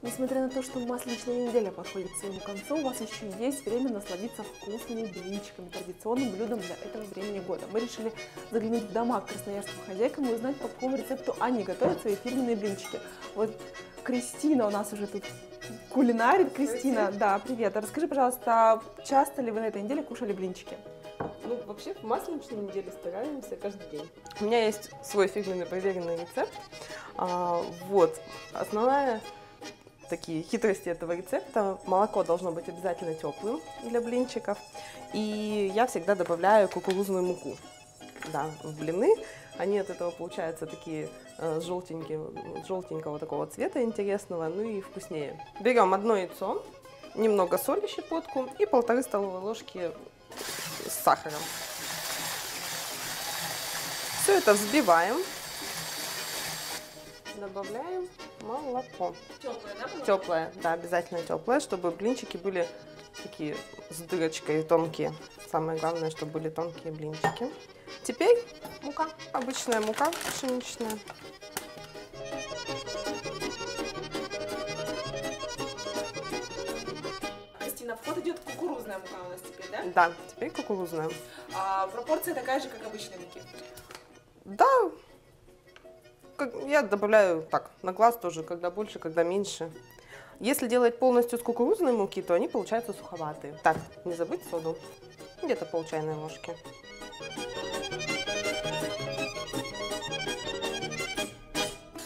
Несмотря на то, что масленичная неделя подходит к своему концу, у вас еще есть время насладиться вкусными блинчиками, традиционным блюдом для этого времени года. Мы решили заглянуть в дома к красноярским хозяйкам и узнать, по какому рецепту они готовят свои фирменные блинчики. Вот Кристина у нас уже тут кулинарит. Кристина, да, привет. А расскажи, пожалуйста, часто ли вы на этой неделе кушали блинчики? Ну, вообще, в масленичной неделе стараемся каждый день. У меня есть свой фирменный проверенный рецепт. А, вот, основная такие хитрости этого рецепта. Молоко должно быть обязательно теплым для блинчиков. И я всегда добавляю кукурузную муку да, в блины. Они от этого получаются такие э, желтенькие, желтенького такого цвета интересного, ну и вкуснее. Берем одно яйцо, немного соли щепотку и полторы столовые ложки с сахаром. Все это взбиваем. Добавляем молоко. Теплое, да? Теплое, да, обязательно теплое, чтобы блинчики были такие с дырочкой тонкие. Самое главное, чтобы были тонкие блинчики. Теперь мука, обычная мука пшеничная. Кристина, в ход идет кукурузная мука у нас теперь, да? Да, теперь кукурузная. А пропорция такая же, как обычной муки. Да, я добавляю так, на глаз тоже, когда больше, когда меньше. Если делать полностью с кукурузной муки, то они получаются суховатые. Так, не забыть соду. Где-то пол чайной ложки.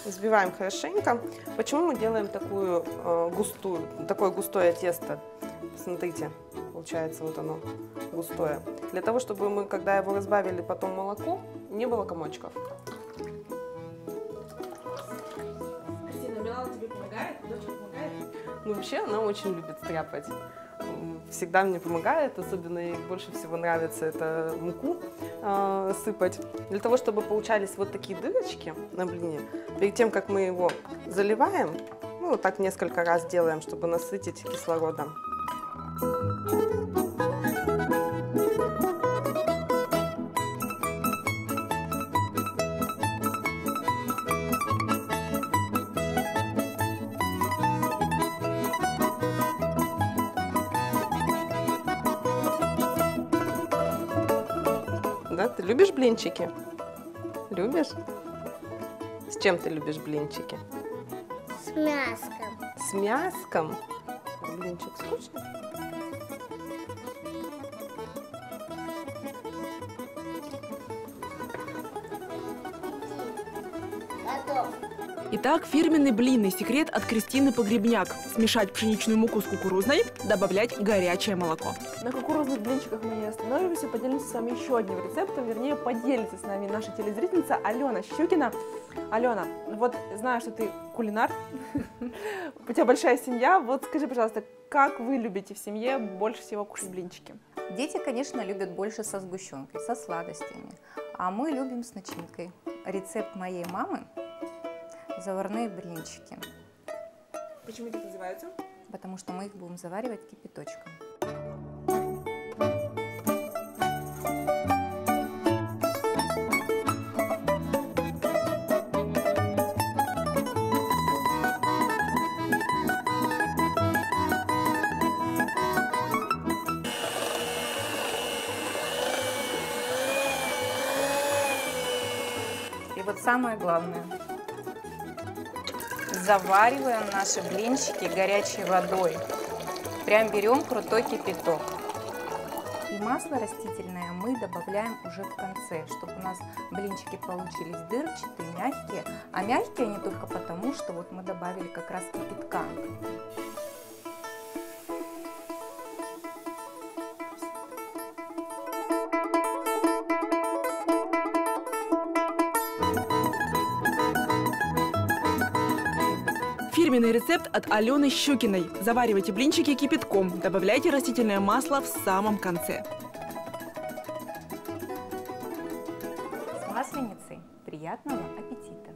Взбиваем хорошенько. Почему мы делаем такую э, густую, такое густое тесто? Смотрите, получается вот оно густое. Для того, чтобы мы, когда его разбавили потом молоко, не было комочков. Милана тебе помогает? Дочка помогает? Ну, вообще, она очень любит стряпать. Всегда мне помогает, особенно ей больше всего нравится это муку э, сыпать. Для того, чтобы получались вот такие дырочки на блине, перед тем, как мы его заливаем, ну, вот так несколько раз делаем, чтобы насытить кислородом. Да, ты любишь блинчики? Любишь? С чем ты любишь блинчики? С мяском. С мяском? Блинчик скучный? Готов. Итак, фирменный блинный секрет от Кристины Погребняк. Смешать пшеничную муку с кукурузной, добавлять горячее молоко. На кукурузных блинчиках мы не остановимся, поделимся с вами еще одним рецептом, вернее, поделится с нами наша телезрительница Алена Щукина. Алена, вот знаю, что ты кулинар, у тебя большая семья, вот скажи, пожалуйста, как вы любите в семье больше всего кушать блинчики? Дети, конечно, любят больше со сгущенкой, со сладостями, а мы любим с начинкой. Рецепт моей мамы – заварные блинчики, Почему так называются? потому что мы их будем заваривать кипяточком. И вот самое главное. Завариваем наши блинчики горячей водой. Прям берем крутой кипяток. И масло растительное мы добавляем уже в конце, чтобы у нас блинчики получились дырчатые, мягкие. А мягкие они только потому, что вот мы добавили как раз кипятка. Фирменный рецепт от Алены Щукиной. Заваривайте блинчики кипятком, добавляйте растительное масло в самом конце. С масленицей приятного аппетита!